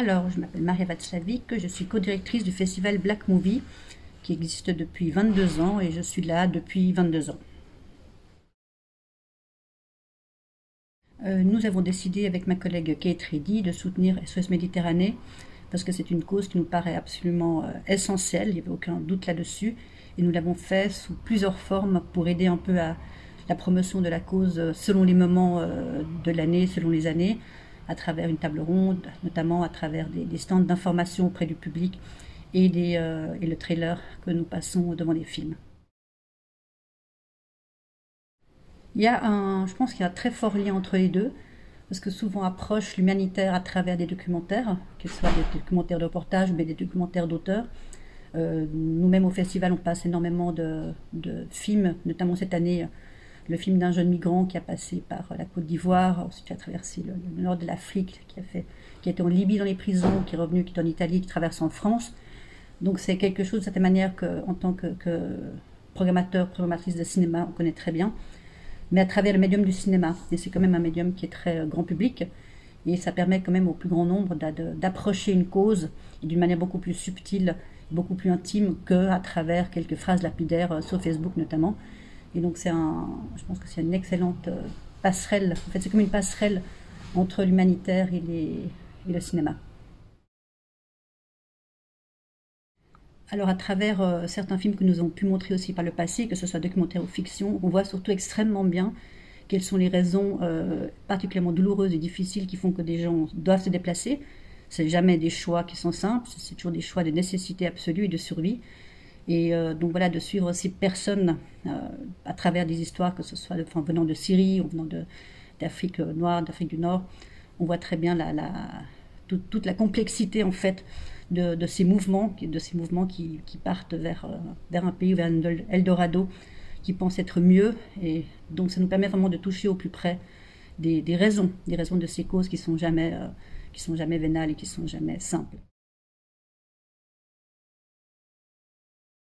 Alors, je m'appelle Maria Vatslavik, je suis co-directrice du festival Black Movie qui existe depuis 22 ans et je suis là depuis 22 ans. Euh, nous avons décidé avec ma collègue Kate Reddy de soutenir SOS Méditerranée parce que c'est une cause qui nous paraît absolument euh, essentielle, il n'y avait aucun doute là-dessus. Et nous l'avons fait sous plusieurs formes pour aider un peu à la promotion de la cause euh, selon les moments de l'année, selon les années, à travers une table ronde, notamment à travers des, stands d'information auprès du public et, et le trailer que nous passons devant les films. Il y a je pense qu'il y a un très fort lien entre les deux, parce que souvent approche l'humanitaire à travers des documentaires, qu'ils soient des documentaires de reportage, mais des documentaires d'auteurs. Euh, Nous-mêmes au festival, on passe énormément de, films, notamment cette année, le film d'un jeune migrant qui a passé par la Côte d'Ivoire, ensuite qui a traversé le, nord de l'Afrique, qui a fait, qui été en Libye dans les prisons, qui est revenu, qui est en Italie, qui traverse en France. Donc c'est quelque chose de cette manière qu'en tant que, que programmateur, programmatrice de cinéma, on connaît très bien mais à travers le médium du cinéma. Et c'est quand même un médium qui est très euh, grand public. Et ça permet quand même au plus grand nombre d'approcher une cause d'une manière beaucoup plus subtile, beaucoup plus intime qu'à travers quelques phrases lapidaires euh, sur Facebook notamment. Et donc c'est un, je pense que c'est une excellente euh, passerelle. En fait, c'est comme une passerelle entre l'humanitaire et, le cinéma. Alors à travers euh, certains films que nous avons pu montrer aussi par le passé, que ce soit documentaire ou fiction, on voit surtout extrêmement bien quelles sont les raisons euh, particulièrement douloureuses et difficiles qui font que des gens doivent se déplacer. C'est jamais des choix qui sont simples, c'est toujours des choix de nécessité absolue et de survie. Et euh, donc voilà, de suivre ces personnes à travers des histoires, que ce soit venant de Syrie ou venant d'Afrique noire, d'Afrique du Nord, on voit très bien toute, la complexité en fait de, ces mouvements, de ces mouvements qui, partent vers, euh, un pays, vers un Eldorado, qui pense être mieux. Et donc ça nous permet vraiment de toucher au plus près des, raisons, des raisons de ces causes qui sont euh, sont jamais vénales et qui sont jamais simples.